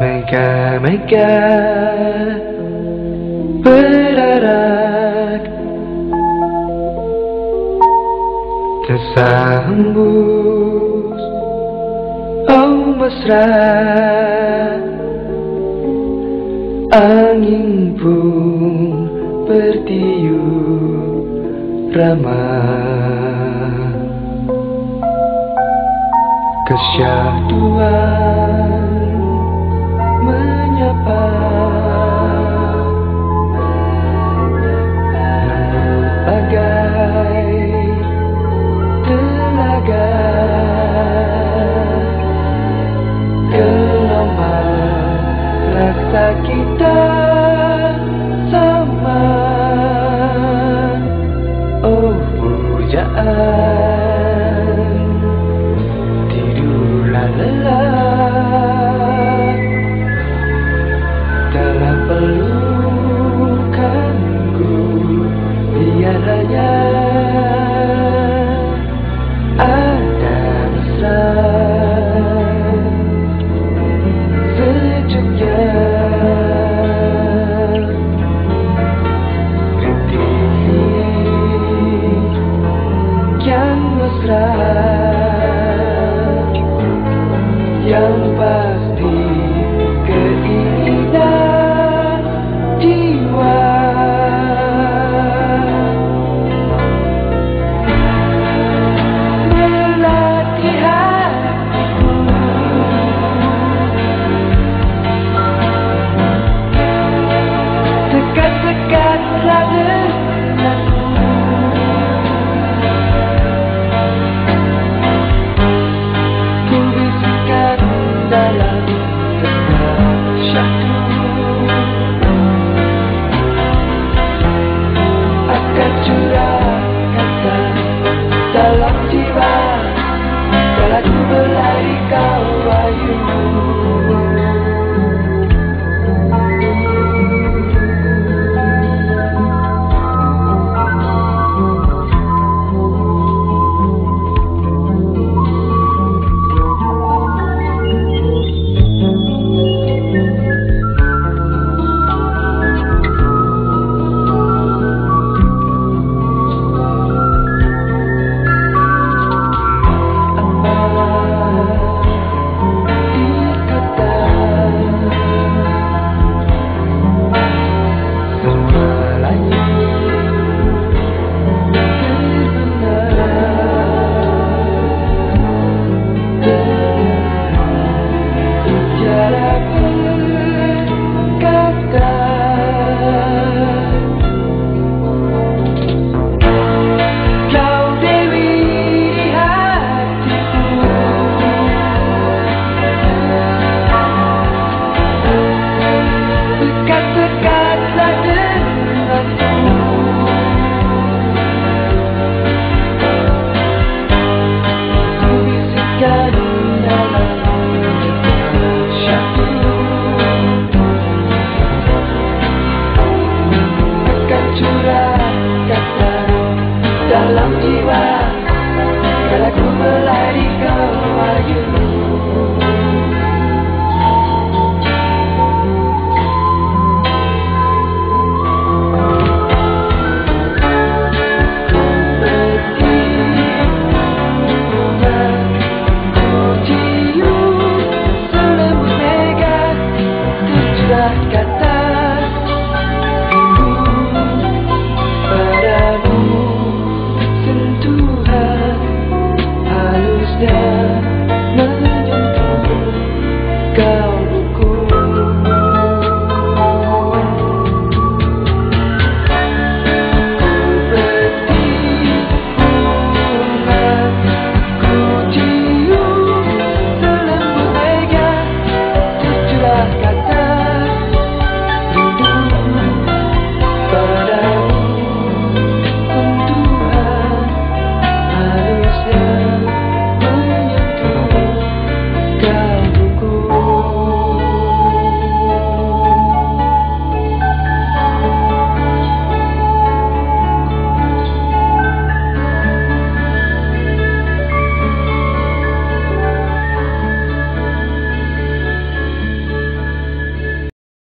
Mega-mega berarak Tersambus Oh mesra. Angin pun bertiup ramah. Kesyahduan pujaan yang. love you. well.